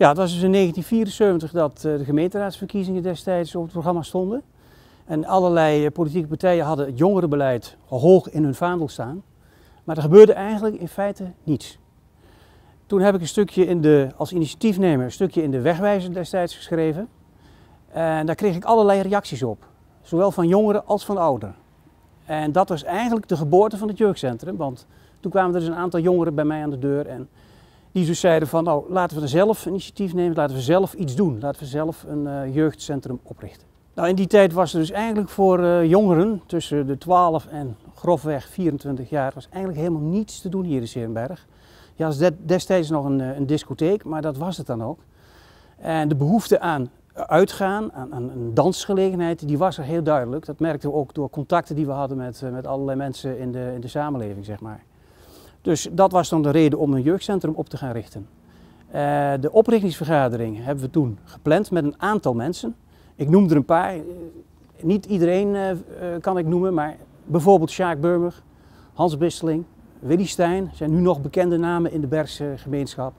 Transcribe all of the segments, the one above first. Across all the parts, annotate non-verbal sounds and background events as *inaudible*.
Ja, het was dus in 1974 dat eh, de gemeenteraadsverkiezingen destijds op het programma stonden. En allerlei eh, politieke partijen hadden het jongerenbeleid hoog in hun vaandel staan. Maar er gebeurde eigenlijk in feite niets. Toen heb ik een stukje in de, als initiatiefnemer een stukje in de wegwijzer destijds geschreven. En daar kreeg ik allerlei reacties op. Zowel van jongeren als van ouderen. En dat was eigenlijk de geboorte van het jeugdcentrum. Want toen kwamen er dus een aantal jongeren bij mij aan de deur. En die dus zeiden van nou laten we er zelf initiatief nemen. Laten we zelf iets doen. Laten we zelf een uh, jeugdcentrum oprichten. Nou, in die tijd was er dus eigenlijk voor uh, jongeren tussen de 12 en grofweg 24 jaar was eigenlijk helemaal niets te doen hier in Serenberg. Ja, was destijds nog een, een, discotheek, maar dat was het dan ook. En de behoefte aan uitgaan, aan, aan, een dansgelegenheid, die was er heel duidelijk. Dat merkten we ook door contacten die we hadden met, met allerlei mensen in de, in de samenleving, zeg maar. Dus dat was dan de reden om een jeugdcentrum op te gaan richten. Uh, de oprichtingsvergadering hebben we toen gepland met een aantal mensen. Ik noem er een paar, niet iedereen uh, kan ik noemen, maar bijvoorbeeld Sjaak Burmer, Hans Bisseling, Willy Stijn, zijn nu nog bekende namen in de Bergse gemeenschap.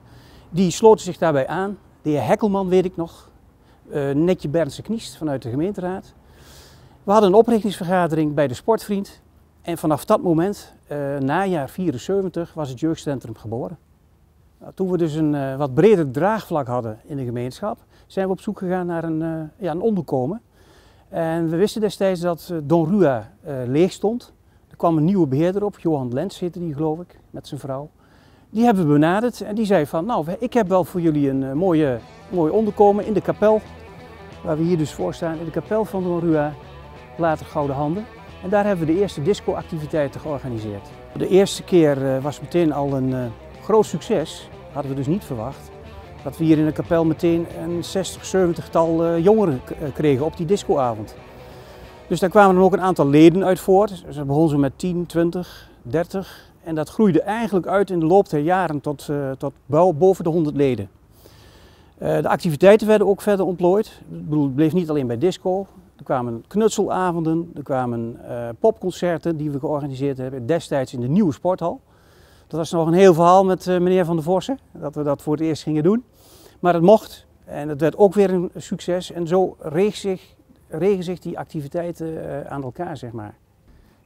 Die sloten zich daarbij aan. De heer Hekkelman weet ik nog, uh, Netje Bernse Kniest vanuit de gemeenteraad. We hadden een oprichtingsvergadering bij de Sportvriend. En vanaf dat moment, uh, najaar 74, was het jeugdcentrum geboren. Nou, toen we dus een uh, wat breder draagvlak hadden in de gemeenschap, zijn we op zoek gegaan naar een, ja, een onderkomen. En we wisten destijds dat Don Rua leeg stond. Er kwam een nieuwe beheerder op, Johan Lens die geloof ik, met zijn vrouw. Die hebben we benaderd en die zei van, nou ik heb wel voor jullie een mooie, mooie onderkomen in de kapel, waar we hier dus voor staan, in de kapel van Don Rua, later Gouden Handen. En daar hebben we de eerste disco-activiteiten georganiseerd. De eerste keer was meteen al een groot succes, hadden we dus niet verwacht. Dat we hier in de kapel meteen een 60, 70 tal jongeren kregen op die discoavond. Dus daar kwamen dan ook een aantal leden uit voort. Dus begonnen ze met 10, 20, 30. En dat groeide eigenlijk uit in de loop der jaren tot, tot boven de 100 leden. De activiteiten werden ook verder ontplooid. Het bleef niet alleen bij disco. Er kwamen knutselavonden, er kwamen uh, popconcerten die we georganiseerd hebben, destijds in de nieuwe sporthal. Dat was nog een heel verhaal met uh, meneer Van der Vossen, dat we dat voor het eerst gingen doen. Maar het mocht en het werd ook weer een succes en zo zich, regen zich die activiteiten uh, aan elkaar, zeg maar.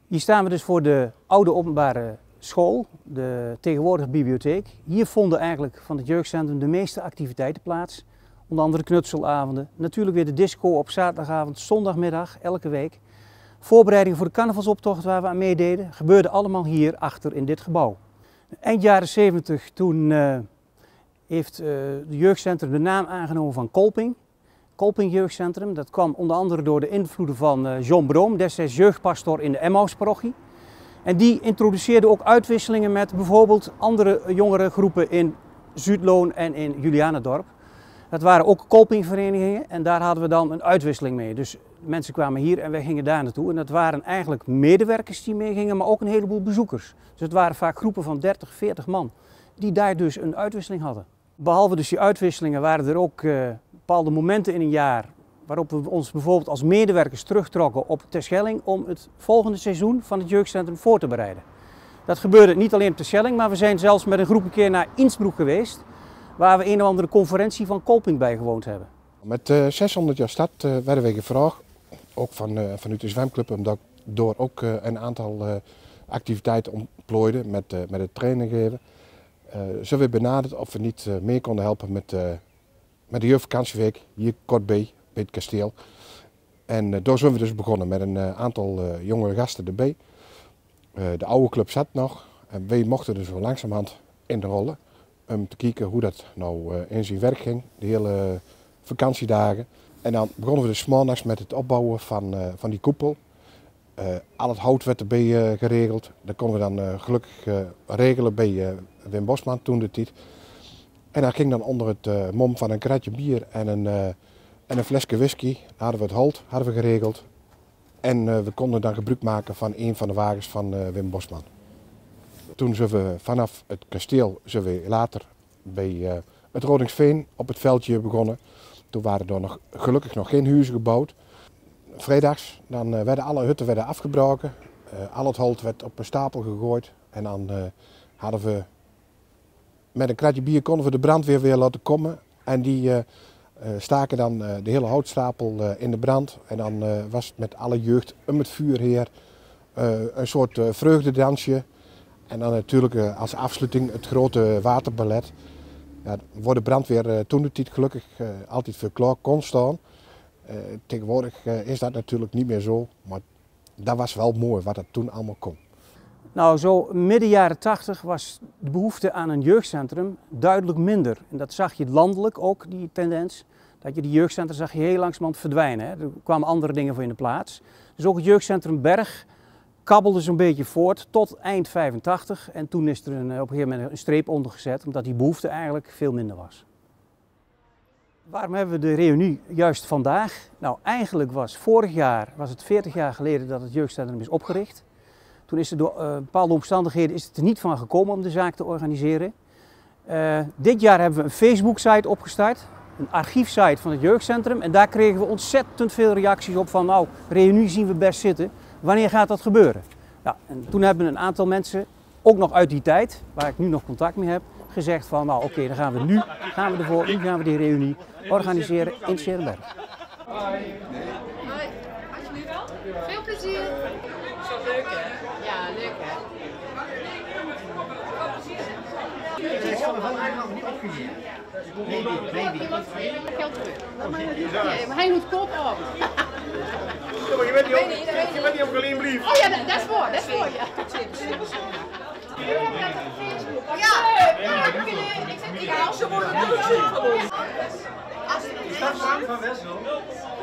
Hier staan we dus voor de oude openbare school, de tegenwoordige bibliotheek. Hier vonden eigenlijk van het jeugdcentrum de meeste activiteiten plaats. Onder andere knutselavonden. Natuurlijk weer de disco op zaterdagavond, zondagmiddag, elke week. Voorbereidingen voor de carnavalsoptocht waar we aan meededen, gebeurde allemaal hier achter in dit gebouw. Eind jaren 70 toen uh, heeft uh, het jeugdcentrum de naam aangenomen van Kolping. Kolping Jeugdcentrum, dat kwam onder andere door de invloeden van uh, John Broom, destijds jeugdpastor in de Emmausparochie. En die introduceerde ook uitwisselingen met bijvoorbeeld andere jongere groepen in Zuidloon en in Julianendorp. Dat waren ook kolpingverenigingen en daar hadden we dan een uitwisseling mee. Dus mensen kwamen hier en wij gingen daar naartoe. En dat waren eigenlijk medewerkers die meegingen, maar ook een heleboel bezoekers. Dus het waren vaak groepen van 30, 40 man die daar dus een uitwisseling hadden. Behalve dus die uitwisselingen waren er ook uh, bepaalde momenten in een jaar waarop we ons bijvoorbeeld als medewerkers terugtrokken op Terschelling om het volgende seizoen van het jeugdcentrum voor te bereiden. Dat gebeurde niet alleen op Terschelling, maar we zijn zelfs met een groep een keer naar Innsbruck geweest waar we een of andere conferentie van Kolping bijgewoond hebben. Met uh, 600 jaar stad uh, werden wij gevraagd, ook van, uh, vanuit de zwemclub, omdat door ook een aantal activiteiten ontplooiden met, met het trainen geven. zijn we benaderd of we niet meer konden helpen met, met de jeugdvakantieweek hier kort bij, bij het kasteel. En daar zijn we dus begonnen met een aantal jonge gasten erbij. de oude club zat nog en wij mochten dus zo langzamerhand in de rollen om te kijken hoe dat nou in zijn werk ging, de hele vakantiedagen. En dan begonnen we dus maandags met het opbouwen van, uh, van die koepel. Uh, al het hout werd erbij geregeld. Dat konden we dan gelukkig regelen bij Wim Bosman toen de tijd. En dat ging dan onder het mom van een kratje bier en een, en een flesje whisky. Hadden we het hout hadden we geregeld. En we konden dan gebruik maken van een van de wagens van Wim Bosman. Toen zijn we vanaf het kasteel zijn later bij uh, het Rodingsveen op het veldje begonnen. Toen waren er nog, gelukkig nog geen huizen gebouwd. Vrijdags dan, uh, werden alle hutten werden afgebroken. Uh, al het hout werd op een stapel gegooid. En dan hadden we met een kratje bier konden we de brandweer weer laten komen. En die staken dan de hele houtstapel in de brand. En dan was het met alle jeugd om het vuur heer een soort vreugdedansje. En dan natuurlijk als afsluiting het grote waterballet. Ja, waar de brandweer toen de tijd gelukkig altijd voor klaar kon staan. tegenwoordig is dat natuurlijk niet meer zo. Maar dat was wel mooi wat er toen allemaal kon. Nou, zo midden jaren 80 was de behoefte aan een jeugdcentrum duidelijk minder. En dat zag je landelijk ook, die tendens. Dat je die jeugdcentra zag je heel langzamerhand verdwijnen. Hè. Er kwamen andere dingen voor in de plaats. Dus ook het jeugdcentrum Berg kabbelde zo'n beetje voort tot eind 85. En toen is er een, op een gegeven moment een streep onder gezet, omdat die behoefte eigenlijk veel minder was. Waarom hebben we de reunie juist vandaag? Nou, eigenlijk was vorig jaar, was het 40 jaar geleden dat het jeugdcentrum is opgericht. Toen is er door uh, bepaalde omstandigheden is het er niet van gekomen om de zaak te organiseren. Uh, dit jaar hebben we een Facebook-site opgestart, een archiefsite van het jeugdcentrum. En daar kregen we ontzettend veel reacties op van, nou, reunie zien we best zitten. Wanneer gaat dat gebeuren? Ja, en toen hebben een aantal mensen, ook nog uit die tijd, waar ik nu nog contact mee heb, gezegd van, nou oké, dan gaan we nu, gaan we ervoor, nu gaan we die reunie organiseren in Serenberg. Hoi. Hoi, alsjeblieft wel. Veel plezier. Is dat leuk hè? Ja, leuk hè? Ik zal er van eigenlijk niet opgegeven. Baby, baby. Geld terug. Maar hij moet kop op. Ja, maar je bent niet op, je bent niet op alleen brief. Oh ja, dat is voor, dat is voor. Ja. Ja, ik zit hier al zo mooi. Is dat Frank van Wessel?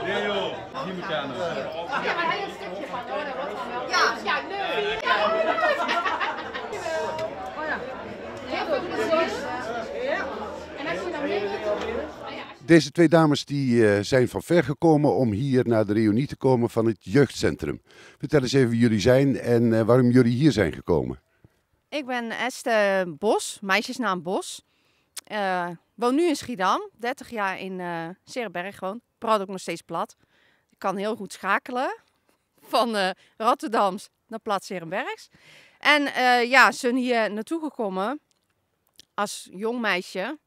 Nee joh, die moet je aan. Ja, maar hij heeft een stukje van hoor, dat wordt van wel. Ja, ja, leuk. Ja, Oh ja. Heel veel plezier. Ja. En als je dan mee deze twee dames die, uh, zijn van ver gekomen om hier naar de reunie te komen van het jeugdcentrum. Vertel eens even wie jullie zijn en uh, waarom jullie hier zijn gekomen. Ik ben Esther Bos, meisjesnaam Bos. Uh, woon nu in Schiedam, 30 jaar in uh, Serenberg gewoon. Praat ook nog steeds plat. Ik kan heel goed schakelen. Van Rotterdams naar plat Serenbergs. En ja, ze zijn hier naartoe gekomen als jong meisje.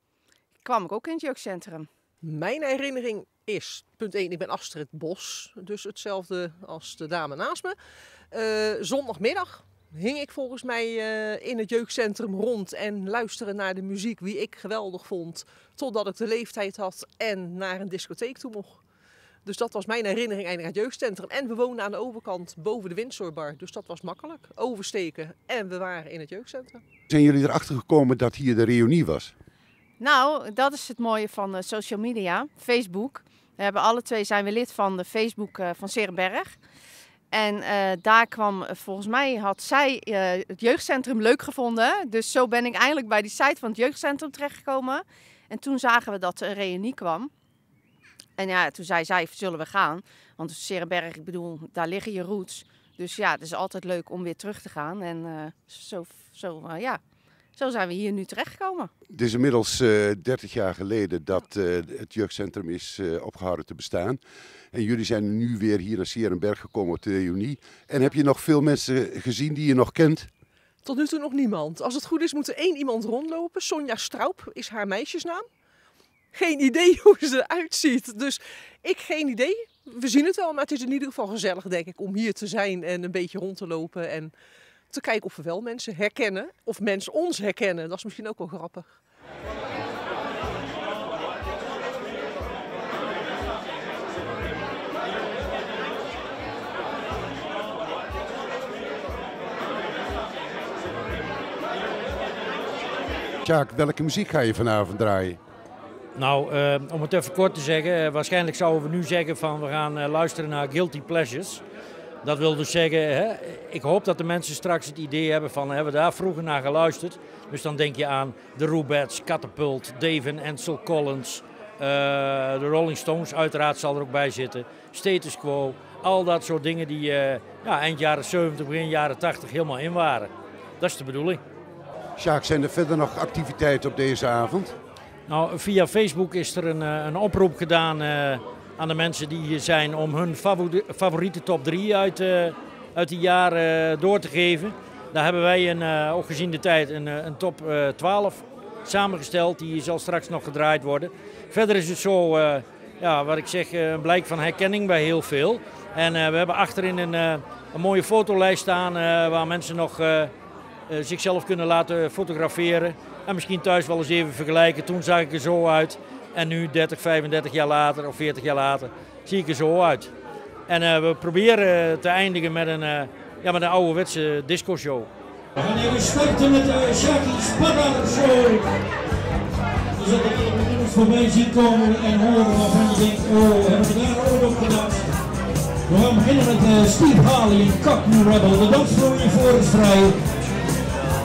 Kwam ik ook in het jeugdcentrum. Mijn herinnering is, punt 1, ik ben Astrid Bos. Dus hetzelfde als de dame naast me. zondagmiddag hing ik volgens mij uh, in het jeugdcentrum rond en luisteren naar de muziek wie ik geweldig vond. Totdat ik de leeftijd had en naar een discotheek toe mocht. Dus dat was mijn herinnering aan het jeugdcentrum. En we woonden aan de overkant boven de Windsorbar. Dus dat was makkelijk. Oversteken en we waren in het jeugdcentrum. Zijn jullie erachter gekomen dat hier de reunie was? Nou, dat is het mooie van uh, social media. Facebook. We hebben alle twee zijn we lid van de Facebook uh, van Serenberg. En uh, daar kwam, eh, volgens mij had zij het jeugdcentrum leuk gevonden. Dus zo ben ik eigenlijk bij die site van het jeugdcentrum terechtgekomen. En toen zagen we dat er een reunie kwam. En ja, toen zei zij, zullen we gaan? Want Serenberg, ik bedoel, daar liggen je roots. Dus ja, het is altijd leuk om weer terug te gaan. En zo, zo ja, zo zijn we hier nu terechtgekomen. Het is inmiddels uh, 30 jaar geleden dat uh, het jeugdcentrum is uh, opgehouden te bestaan. En jullie zijn nu weer hier naar Sierenberg gekomen op de reunie. En heb je nog veel mensen gezien die je nog kent? Tot nu toe nog niemand. Als het goed is moet er één iemand rondlopen. Sonja Straup is haar meisjesnaam. Geen idee *laughs* hoe ze eruit ziet. Dus ik geen idee. We zien het wel, maar het is in ieder geval gezellig denk ik om hier te zijn en een beetje rond te lopen. En te kijken of we wel mensen herkennen. Of mensen ons herkennen. Dat is misschien ook wel grappig. Sjaak, welke muziek ga je vanavond draaien? Nou, uh, om het even kort te zeggen, uh, waarschijnlijk zouden we nu zeggen van we gaan uh, luisteren naar Guilty Pleasures. Dat wil dus zeggen, hè, ik hoop dat de mensen straks het idee hebben van hebben we daar vroeger naar geluisterd. Dus dan denk je aan de Rubettes, Catapult, David Ansel Collins, de Rolling Stones uiteraard zal er ook bij zitten, Status Quo, al dat soort dingen die ja, eind jaren 70, begin jaren 80 helemaal in waren. Dat is de bedoeling. Sjaak, zijn er verder nog activiteiten op deze avond? Nou, via Facebook is er een, een oproep gedaan uh, aan de mensen die hier zijn om hun favoriete top 3 uit, uh, uit die jaren door te geven. Daar hebben wij een, uh, ook gezien de tijd een, een top 12 samengesteld. Die zal straks nog gedraaid worden. Verder is het zo, ja, wat ik zeg, een blijk van herkenning bij heel veel. En we hebben achterin een, een mooie fotolijst staan waar mensen nog zichzelf kunnen laten fotograferen. En misschien thuis wel eens even vergelijken. Toen zag ik er zo uit. En nu, 30, 35 jaar later of 40 jaar later, zie ik er zo uit. En uh, we proberen te eindigen met een, uh, ja, met een ouderwetse disco-show. We gaan even starten met de Shaki Spada Show. Je zult er nummers voorbij zien komen en horen waarvan je denkt, oh, hebben we daar ooit op gedacht? We gaan beginnen met uh, Steve Harley Cockney Rebel. De dansvloer voor is vrij.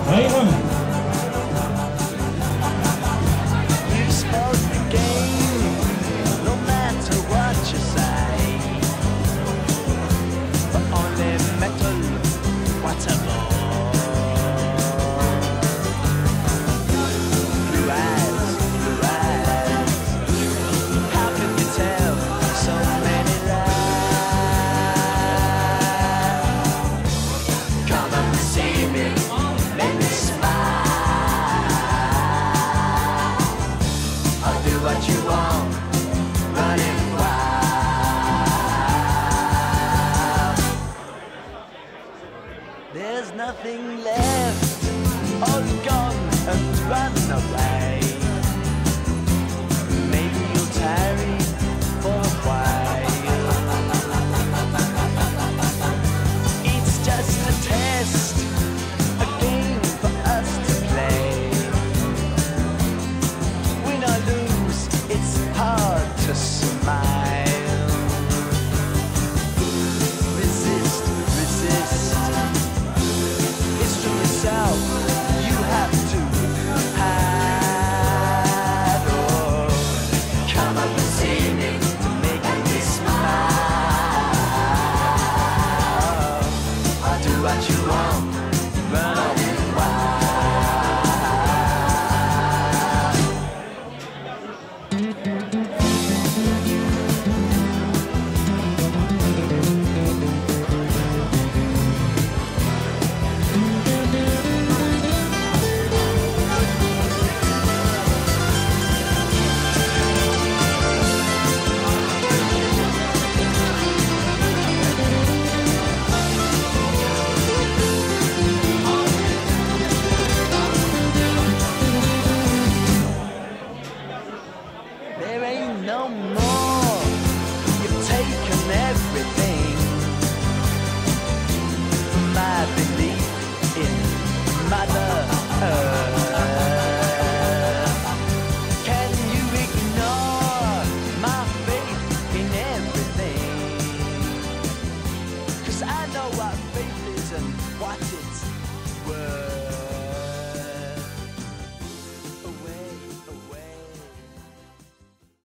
Ga je.